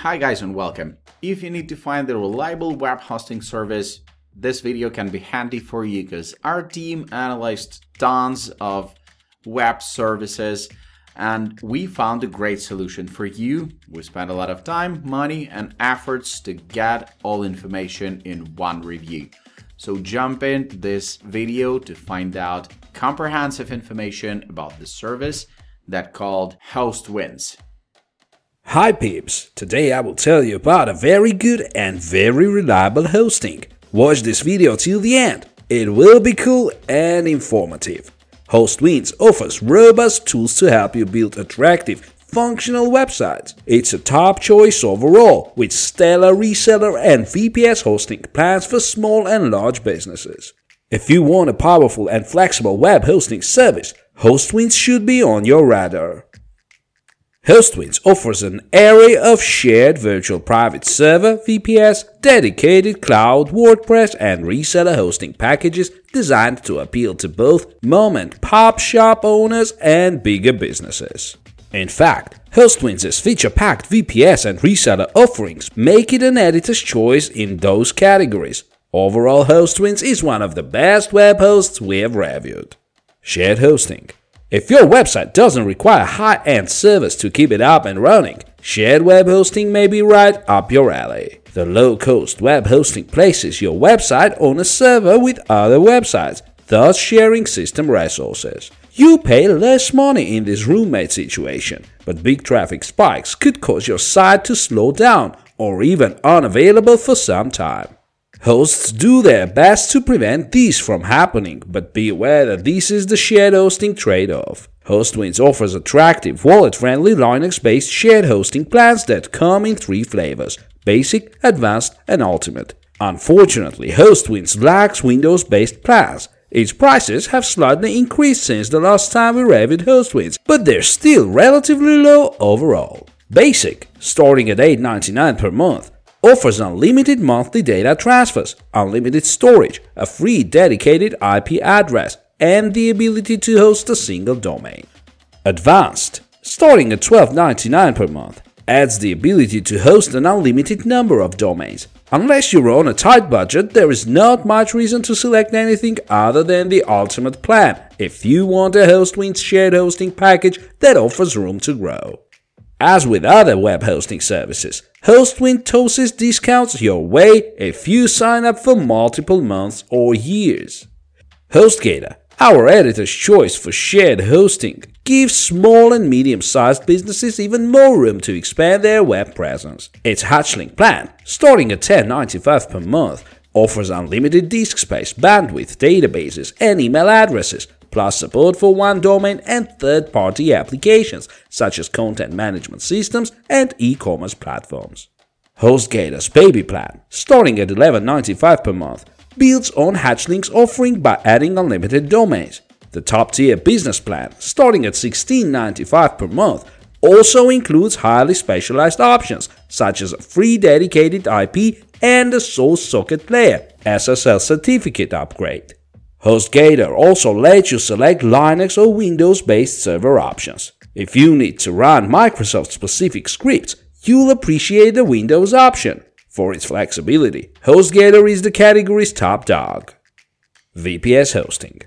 Hi guys and welcome. If you need to find the reliable web hosting service, this video can be handy for you because our team analyzed tons of web services and we found a great solution for you. We spent a lot of time, money and efforts to get all information in one review. So jump into this video to find out comprehensive information about the service that called HostWinds. Hi peeps, today I will tell you about a very good and very reliable hosting. Watch this video till the end, it will be cool and informative. HostWinds offers robust tools to help you build attractive, functional websites. It's a top choice overall, with stellar reseller and VPS hosting plans for small and large businesses. If you want a powerful and flexible web hosting service, HostWinds should be on your radar. HostWinds offers an array of shared virtual private server VPS, dedicated cloud, WordPress, and reseller hosting packages designed to appeal to both mom and pop shop owners and bigger businesses. In fact, HostWinds' feature-packed VPS and reseller offerings make it an editor's choice in those categories. Overall, HostWinds is one of the best web hosts we have reviewed. Shared hosting if your website doesn't require high-end servers to keep it up and running, shared web hosting may be right up your alley. The low-cost web hosting places your website on a server with other websites, thus sharing system resources. You pay less money in this roommate situation, but big traffic spikes could cause your site to slow down or even unavailable for some time. Hosts do their best to prevent these from happening, but be aware that this is the shared hosting trade-off. HostWinds offers attractive, wallet-friendly Linux-based shared hosting plans that come in three flavors – Basic, Advanced, and Ultimate. Unfortunately, HostWinds lacks Windows-based plans. Its prices have slightly increased since the last time we reviewed HostWinds, but they're still relatively low overall. Basic, starting at $8.99 per month, offers unlimited monthly data transfers, unlimited storage, a free dedicated IP address, and the ability to host a single domain. Advanced, starting at $12.99 per month, adds the ability to host an unlimited number of domains. Unless you're on a tight budget, there is not much reason to select anything other than the ultimate plan if you want a HostWinds shared hosting package that offers room to grow. As with other web hosting services, HostWinds tosses discounts your way if you sign up for multiple months or years. HostGator, our editor's choice for shared hosting, gives small and medium-sized businesses even more room to expand their web presence. Its Hatchling plan, starting at $10.95 per month, offers unlimited disk space, bandwidth, databases, and email addresses, plus support for one domain and third-party applications such as content management systems and e-commerce platforms. HostGator's Baby Plan, starting at $11.95 per month, builds on Hatchling's offering by adding unlimited domains. The top-tier business plan, starting at $16.95 per month, also includes highly specialized options such as a free dedicated IP and a source socket layer SSL certificate upgrade. HostGator also lets you select Linux or Windows-based server options. If you need to run Microsoft-specific scripts, you'll appreciate the Windows option. For its flexibility, HostGator is the category's top dog. VPS Hosting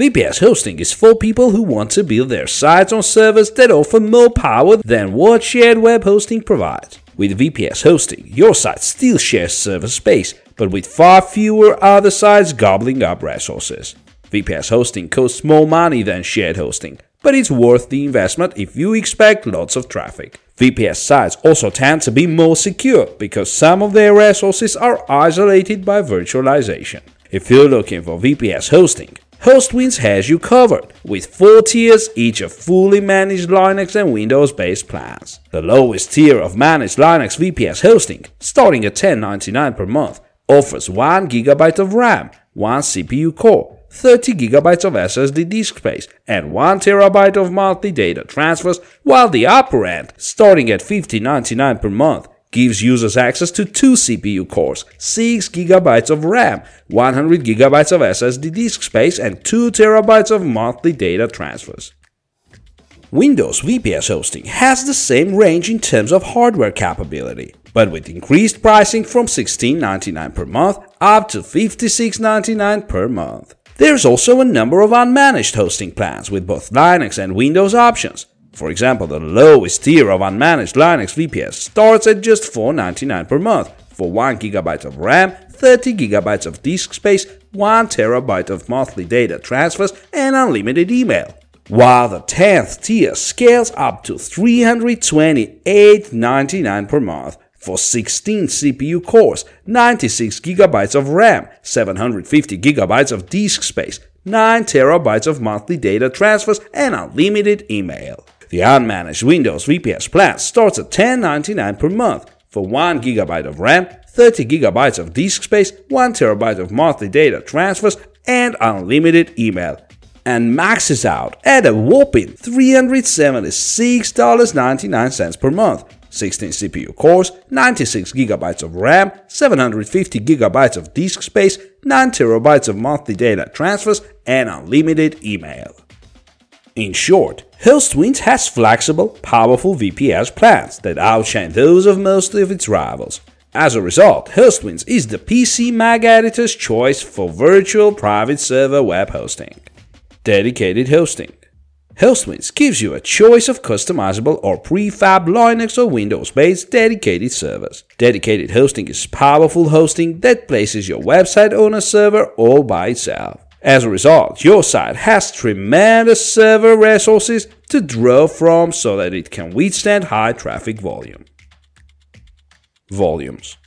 VPS hosting is for people who want to build their sites on servers that offer more power than what shared web hosting provides. With VPS hosting, your site still shares server space, but with far fewer other sites gobbling up resources. VPS hosting costs more money than shared hosting, but it's worth the investment if you expect lots of traffic. VPS sites also tend to be more secure because some of their resources are isolated by virtualization. If you're looking for VPS hosting, HostWinds has you covered, with 4 tiers each of fully managed Linux and Windows-based plans. The lowest tier of managed Linux VPS hosting, starting at $10.99 per month, offers 1GB of RAM, 1 CPU core, 30GB of SSD disk space, and 1TB of monthly data transfers, while the upper end, starting at $15.99 per month, gives users access to 2 CPU cores, 6GB of RAM, 100GB of SSD disk space, and 2TB of monthly data transfers. Windows VPS hosting has the same range in terms of hardware capability, but with increased pricing from $16.99 per month up to $56.99 per month. There's also a number of unmanaged hosting plans with both Linux and Windows options. For example, the lowest tier of unmanaged Linux VPS starts at just $4.99 per month for 1GB of RAM, 30GB of disk space, 1TB of monthly data transfers, and unlimited email. While the 10th tier scales up to $328.99 per month for 16 CPU cores, 96 GB of RAM, 750 GB of disk space, 9 TB of monthly data transfers, and unlimited email. The unmanaged Windows VPS plan starts at $10.99 per month for 1 GB of RAM, 30 GB of disk space, 1 TB of monthly data transfers, and unlimited email. And maxes out at a whopping $376.99 per month 16 CPU cores, 96 GB of RAM, 750 GB of disk space, 9 TB of monthly data transfers, and unlimited email. In short, HostWinds has flexible, powerful VPS plans that outshine those of most of its rivals. As a result, HostWinds is the PC Mag editor's choice for virtual private server web hosting. Dedicated hosting. HostWinds gives you a choice of customizable or prefab Linux or Windows-based dedicated servers. Dedicated hosting is powerful hosting that places your website on a server all by itself. As a result, your site has tremendous server resources to draw from so that it can withstand high traffic volume. Volumes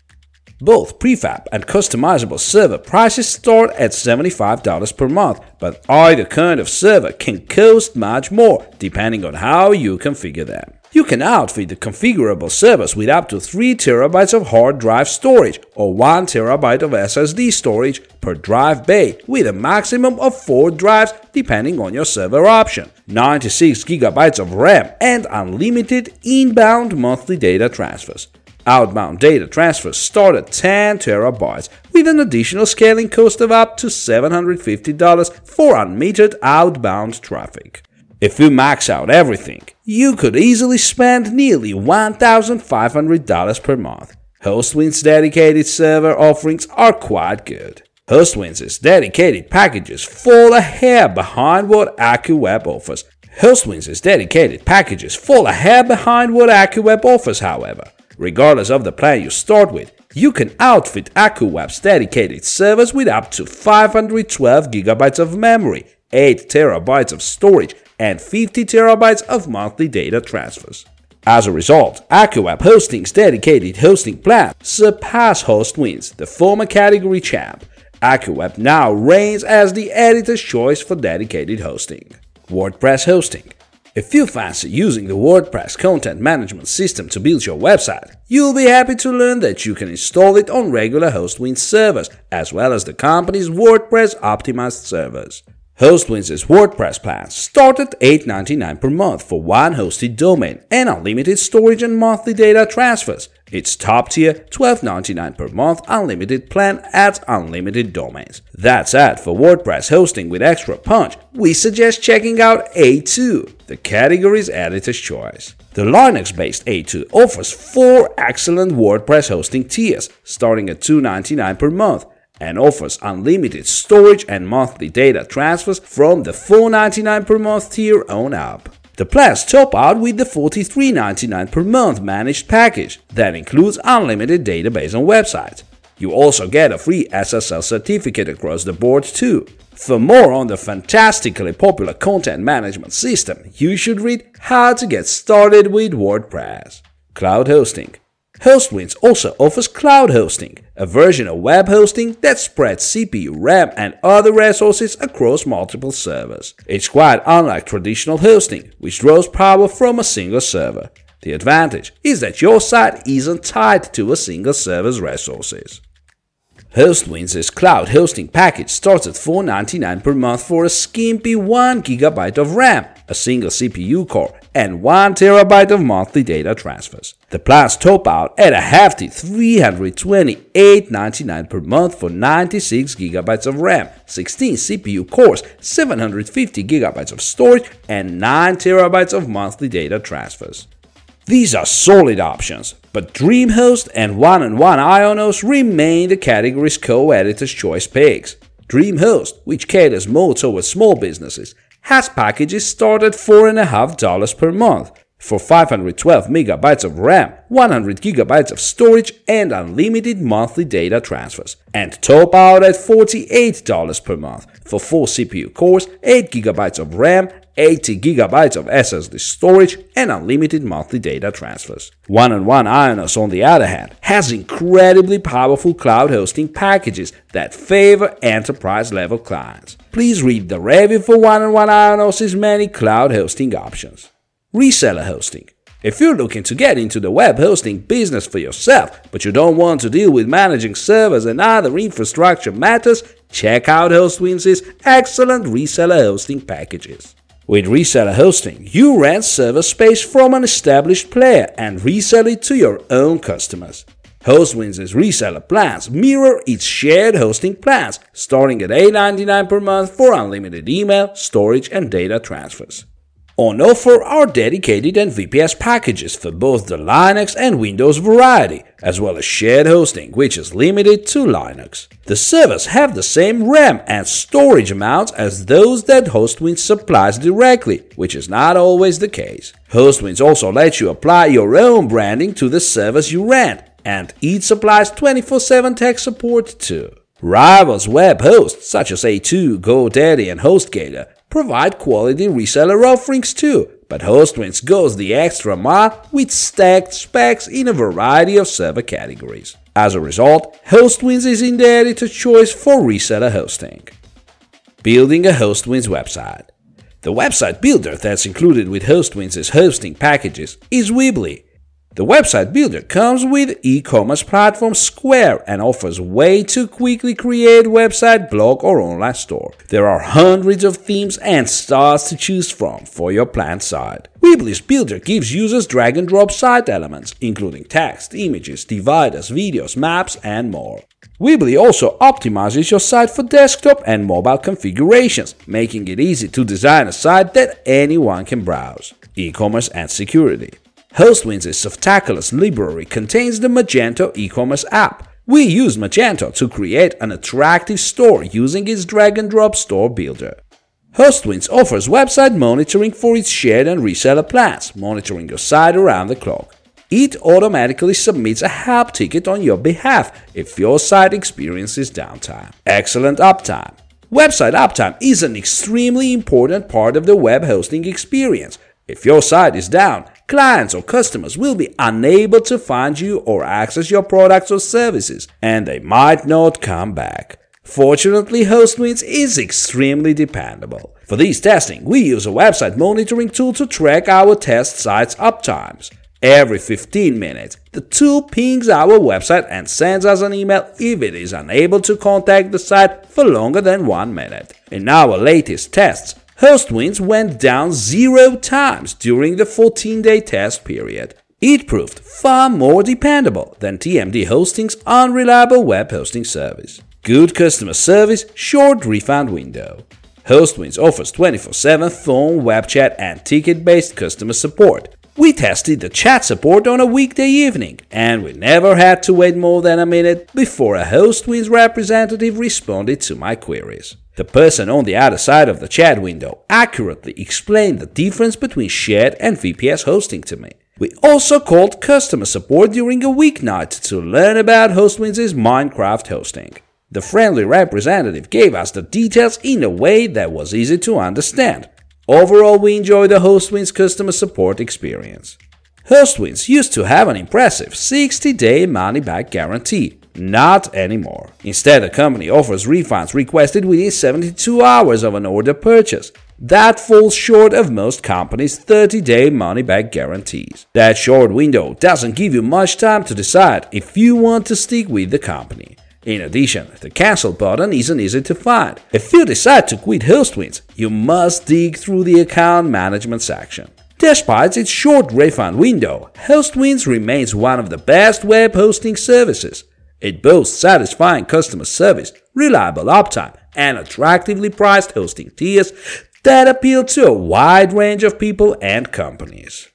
both prefab and customizable server prices start at $75 per month, but either kind of server can cost much more depending on how you configure them. You can outfit the configurable servers with up to 3 TB of hard drive storage or 1 TB of SSD storage per drive bay with a maximum of 4 drives depending on your server option, 96 GB of RAM and unlimited inbound monthly data transfers. Outbound data transfers start at 10 terabytes with an additional scaling cost of up to $750 for unmetered outbound traffic. If you max out everything, you could easily spend nearly $1,500 per month. HostWinds dedicated server offerings are quite good. HostWinds' dedicated packages fall a hair behind what AccuWeb offers. HostWinds' dedicated packages fall a hair behind what AccuWeb offers, however. Regardless of the plan you start with, you can outfit AccuWeb's dedicated servers with up to 512 GB of memory, 8 TB of storage, and 50 TB of monthly data transfers. As a result, AccuWeb Hosting's dedicated hosting plan surpass HostWinds, the former category champ. AccuWeb now reigns as the editor's choice for dedicated hosting. WordPress hosting if you fancy using the WordPress content management system to build your website, you'll be happy to learn that you can install it on regular HostWinds servers, as well as the company's WordPress optimized servers. HostWinds' WordPress plans start at $8.99 per month for one hosted domain and unlimited storage and monthly data transfers. Its top tier $12.99 per month unlimited plan adds unlimited domains. That's it for WordPress hosting with extra punch. We suggest checking out A2, the category's editor's choice. The Linux-based A2 offers four excellent WordPress hosting tiers, starting at $2.99 per month, and offers unlimited storage and monthly data transfers from the $4.99 per month tier on up. The plans top out with the $43.99 per month managed package that includes unlimited database on websites. You also get a free SSL certificate across the board too. For more on the fantastically popular content management system, you should read How to Get Started with WordPress. Cloud Hosting HostWinds also offers cloud hosting, a version of web hosting that spreads CPU, RAM, and other resources across multiple servers. It's quite unlike traditional hosting, which draws power from a single server. The advantage is that your site isn't tied to a single server's resources. HostWinds' cloud hosting package starts at $4.99 per month for a skimpy 1GB of RAM, a single CPU core, and 1 terabyte of monthly data transfers. The plans top out at a hefty $328.99 per month for 96 gigabytes of RAM, 16 CPU cores, 750 gigabytes of storage, and 9 terabytes of monthly data transfers. These are solid options, but DreamHost and one-on-one Ionos remain the category's co-editor's choice picks. DreamHost, which caters more towards small businesses, has packages start at $4.5 per month. For 512 megabytes of RAM, 100 gigabytes of storage, and unlimited monthly data transfers, and top out at $48 per month. For 4 CPU cores, 8 gigabytes of RAM, 80 gigabytes of SSD storage, and unlimited monthly data transfers. One-on-one Ionos, on the other hand, has incredibly powerful cloud hosting packages that favor enterprise-level clients. Please read the review for One-on-one Ionos' many cloud hosting options. Reseller hosting. If you're looking to get into the web hosting business for yourself, but you don't want to deal with managing servers and other infrastructure matters, check out HostWinds' excellent reseller hosting packages. With reseller hosting, you rent server space from an established player and resell it to your own customers. HostWinds' reseller plans mirror its shared hosting plans, starting at $8.99 per month for unlimited email, storage, and data transfers. On offer are dedicated and VPS packages for both the Linux and Windows variety, as well as shared hosting, which is limited to Linux. The servers have the same RAM and storage amounts as those that HostWinds supplies directly, which is not always the case. HostWinds also lets you apply your own branding to the servers you rent, and it supplies 24-7 tech support too. Rivals web hosts such as A2, GoDaddy, and HostGator provide quality reseller offerings too, but HostWinds goes the extra mile with stacked specs in a variety of server categories. As a result, HostWinds is in the editor choice for reseller hosting. Building a HostWinds website. The website builder that's included with HostWinds' hosting packages is Weebly, the website builder comes with e-commerce platform Square and offers way to quickly create website, blog or online store. There are hundreds of themes and styles to choose from for your planned site. Weebly's builder gives users drag and drop site elements, including text, images, dividers, videos, maps and more. Weebly also optimizes your site for desktop and mobile configurations, making it easy to design a site that anyone can browse. E-commerce and security. HostWinds' Softaculous library contains the Magento e-commerce app. We use Magento to create an attractive store using its drag-and-drop store builder. HostWinds offers website monitoring for its shared and reseller plans, monitoring your site around the clock. It automatically submits a help ticket on your behalf if your site experiences downtime. Excellent uptime. Website uptime is an extremely important part of the web hosting experience. If your site is down, clients or customers will be unable to find you or access your products or services, and they might not come back. Fortunately, HostWinds is extremely dependable. For these testing, we use a website monitoring tool to track our test site's uptimes. Every 15 minutes, the tool pings our website and sends us an email if it is unable to contact the site for longer than one minute. In our latest tests, HostWinds went down zero times during the 14-day test period. It proved far more dependable than TMD Hosting's unreliable web hosting service. Good customer service, short refund window. HostWinds offers 24-7 phone, web chat and ticket-based customer support. We tested the chat support on a weekday evening, and we never had to wait more than a minute before a HostWinds representative responded to my queries. The person on the other side of the chat window accurately explained the difference between shared and VPS hosting to me. We also called customer support during a weeknight to learn about HostWinds' Minecraft hosting. The friendly representative gave us the details in a way that was easy to understand. Overall, we enjoyed the HostWinds customer support experience. HostWinds used to have an impressive 60-day money-back guarantee, not anymore. Instead, the company offers refunds requested within 72 hours of an order purchase. That falls short of most companies' 30-day money-back guarantees. That short window doesn't give you much time to decide if you want to stick with the company. In addition, the cancel button isn't easy to find. If you decide to quit HostWinds, you must dig through the account management section. Despite its short refund window, HostWinds remains one of the best web hosting services. It boasts satisfying customer service, reliable uptime, and attractively priced hosting tiers that appeal to a wide range of people and companies.